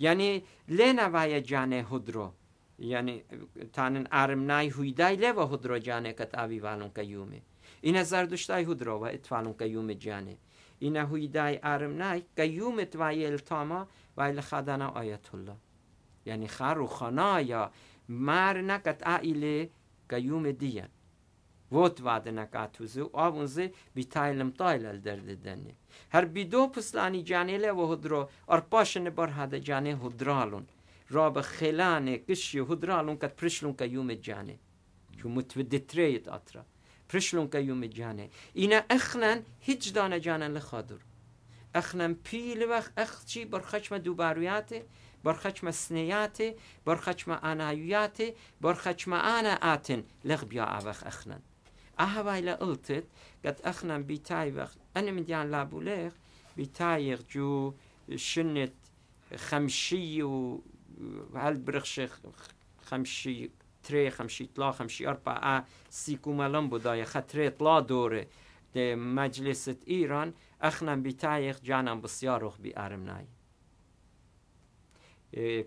یعنی لنوای جانه هدرو یعنی تانن ارمنای هویدای لوا هدرو جانه کت آوی والون کیومه این زردشتای هدرو و اتفالون کیوم جانه این هویدای یعنی ارمنای کیوم توای التاما و الخدنا آیت الله یعنی خارو خانایا یا مر نکت عیل کیوم دیان وقت وعد نکات و زو آبون زه بی تایلم تایل در هر بی دو پسلانی و هدرو ار پاش نبر هد جانی هدرالون را به خیلانه کشی هدرالون کت پرشلون کیوم جانی که متفدت ریت آترا پرشلون کیوم جانی اینا اخنن هیچ دانه جانی له خادر اخنن پیل و اخشی بر خشم دوباریات بر خشم سنیات بر خشم آنایات بر خشم آن آتن لغبیا آبخ اخنن أهواي قلتت قد بيتاي وقت أنا من ديان لابوليغ بتايغ جو شنت خمشي و هل برخش خمشي تري خمشي طلا خمشي أربعة سيكو ملم بداية خطري طلا دوره ده مجلس إيران أخنم بتايغ جانم بسياروخ بأرمناي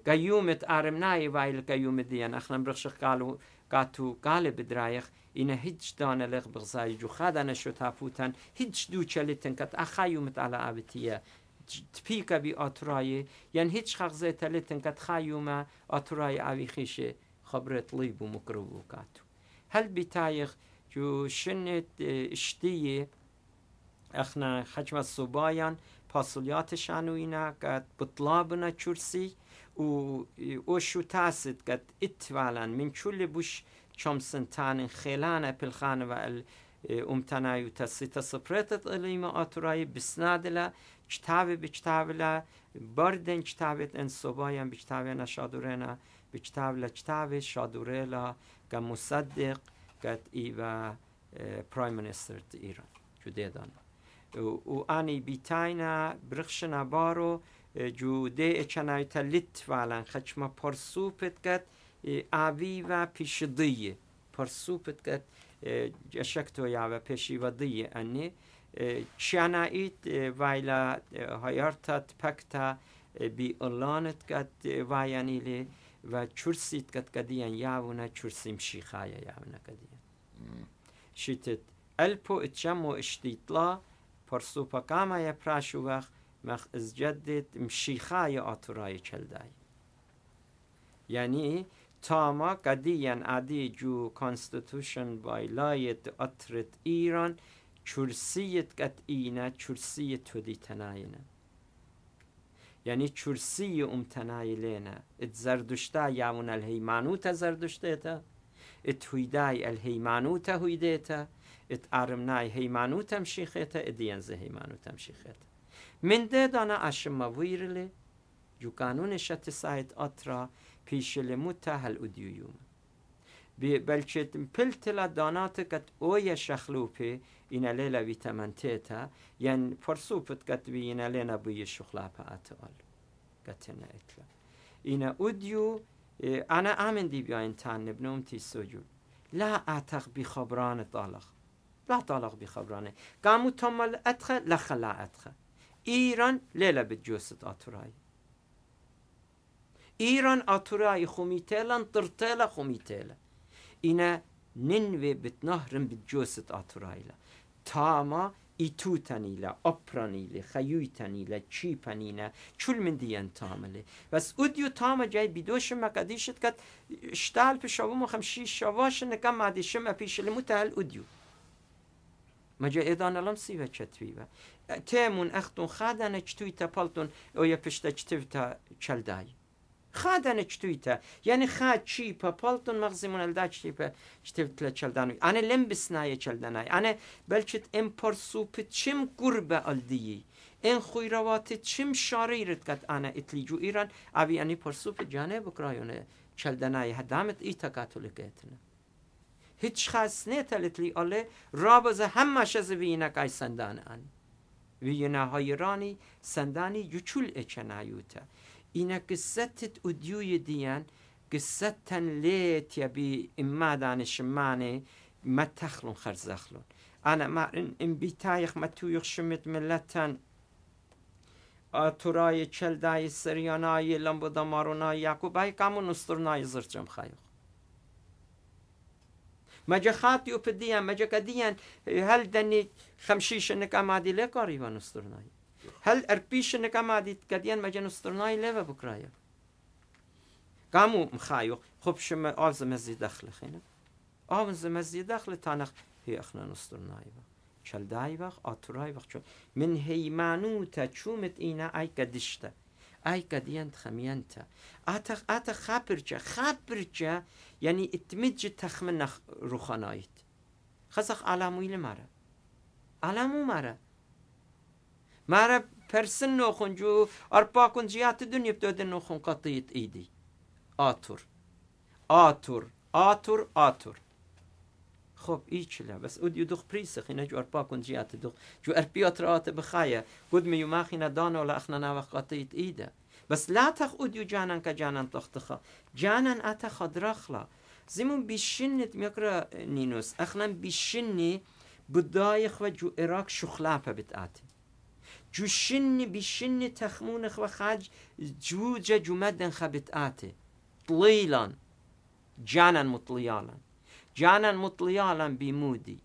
قيومة أرمناي وايل قيومة ديان أخنم برخش قالوا قاتو قال بدرايخ اینا هیچ دانه لغ بغزای جو خادن شو تافوتن هیچ دو چلیتن کت اخایومت على آبتیه تپیکا بی آترای یعنی هیچ خغزه تلیتن کت خایوما آترای آوی خیشه خبرت لیب و مکروب و کاتو هل بتايخ جو شنت اشتیه اخنا حجم الصبايان پاسولیات شانوینا قد بطلابنا و u şu tasit kad itvalen min kulli buş çomsentanin khilane pilkhane ve el امتنایو تسیت سپرتت علیم آتورای بسنادلا کتاب بکتابلا بردن کتابت انصبایم بکتابینا شادورنا بکتابلا کتاب شادورلا که مصدق قد ای و پرایم منستر ایران. جو و آنی بیتاینا برخشنا بارو جو دي اچناي تلت فعلا خچما پرسوپت قد آوی و پیشدیه پرسوپت کت جشکتو یا و پیشی و دیه انی چانایت وایلا هایارتات پکتا بی اولانت کت وایانیلی و چرسیت کت کدیان یاونا چرسیم شیخایا یاونا کدیان شیتت الپو اتشمو اشتیطلا پرسوپا کاما یا پراشو وقت مخ از جدید مشیخای آتورای کلدای. یعنی تا ما قدیان عدی جو کانستیتوشن بایلایت اترت ایران چرسیت قد اینه چرسی تودی تناینه یعنی چرسی ام تنایلینه ات زردشتا یعون الهیمانوتا زردشتیتا. ات هویدای الهیمانوتا هویدیتا. ات ارمنای هیمانوتا مشیخیتا ات دینز هیمانوتا مشیخیتا أشما ويرلي جو قانون شت سايت أطرا پیش لموتا هل ادیویوم بلچت پلتلا دانات کت اوی شخلوپه این لیلا ویتامنتیتا ین فرسوپت کت بی این لینا بوی شخلاپا اتوال کتنا اتلا این ادیو أنا امن دی بیاین تان نبنوم تی سجود لا اتخ بخبران طالق لا طالق بخبرانه قامو تمل اتخه لخلا اتخه ایران لیلا بجوست آتورای. إيران أتراي خميتالا ترتالا خميتالا إنا ننوي بتنهرم بجوسة أترايلا تاما إيتوتانيلا أبرانيلا خيوتانيلا تشيبانينا چول من ديان تامله. بس أديو تاما جاي بدوش ما قديشت كت اشتال بشاو مخمشي شواش نكام عديش ما بيش المتهل أديو مجا ادان الام سیو چتوی و تیمون اختون خادن چتوی تا پلتون او یا پشتا چتو تا چل دای خادن چتوی تا یعنی خاد چی پا پلتون مغزیمون الدا چتوی پا چتو تا چل دانوی۔ انه لم بسنای چل دانای انه بلچت این پرسو پا چم گربه الدیی این خوی رواتی چم شاری رد کت انه اتلی جو ایران۔ اوی انه پرسو پا جانه بکرایونه چل دانای هدامت ایتا کاتولیکیتنه هیچ خاص نه تلتلی آله. رابز همه شز وینه قای سندان وی نه های رانی سندانی یچول اچنایوتا اینا قصت او دیوی دیان قصت تن لیت یا بی اما دانش مانه ما تخلون خرزخلون. انا ما ان ام بی تایخ ما تویخ شمید ملتن. اتورای چلدای سریانای لنبو دمارونای کامون استرنای زرچم خیخ مجا خاطي وبديان مجا كديان هل دني خمشيش انك امادي لكاري ونسترناي هل اربيش انك امادي كديان مجا نسترناي ليفا بكرايا قامو مخايو خب شما آوز مزي دخل خينا آوز مزي دخل تانخ هي اخنا نسترناي چل دای وقت آتورای وقت من هیمانو تا چومت اینا ای کدشتا ay kadiyant hamiyanta. Ata ata xapirca, xapirca yani itmidci tahmin ruhana ait. Xazak alamu ile mara. Alamu mara. Mara persin noxuncu, arpakun ciyatı dönüp döden noxun katıyit idi. Atur. Atur. Atur, atur. خب ایچلا بس اود يدخ بريسخ خینا جو ارپا کن جیات دخ. جو ارپیات رات بخايا قد ميو ماخينا دانا ولا اخنا ناوخ قطيت ايده بس لا تخ اوديو جانان كجانان تختخا جانان آتا خدرخلا زمون بيشنت ميقرا نينوس اخنا بيشني بدايخ و جو اراك شخلابه بتاتي جو شني بيشني تخمونخ و خاج جو جا جمدن خبتاتي طليلا جانا مطليالا جانا مطليالا بمودي.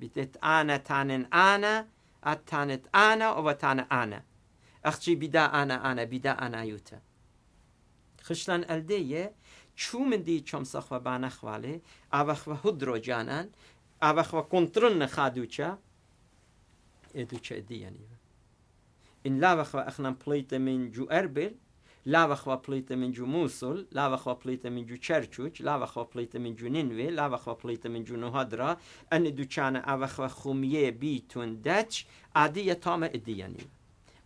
بتت آنا تانن آنا اتانت آنا و تانا آنا. اخچی بیدا آنا آنا بیدا آنا یوتا. خشلان الدیه چو من دی چم سخوا بانخ واله اوخ و هدرو جانان. اوخ و کنترن خادوچا ادوچا دیانی این لاوخ و اخنم پلیت من جو اربل پلیت من جو چرچوچ لاوخ و پلیت من جو نینوی لاوخ و پلیت من جو نهادرا ان دوچان اوخ و خومیه بیتون دچ عادی تام ادیانی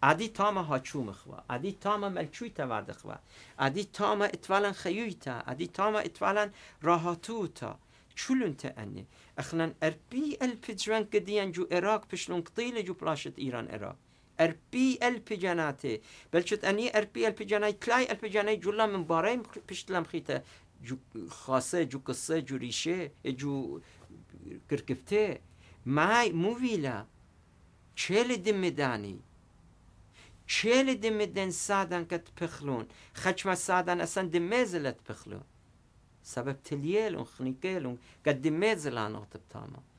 عدي تاما هاچوم خوا عدي تاما ملچوي تواد خوا عدي تاما اتوالا خيويتا عدي تاما اتوالا راهاتوتا چولون تأني اخنا اربي البجوان قديان جو اراك پشلون قطيل جو بلاشت ايران اراك اربي البجاناتي بلشت اني اربي البجاناي تلاي البجاناي جولا من بارين پشتلم خيتا جو خاصه جو قصه جو ريشه جو كركفته ماي موفيلا چهل دمداني چهل دمدن سادن کت پخلون خچما سادن أصلا دمزلت پخلون سبب تليل خنيكيل قد دمزل أنا تبتاما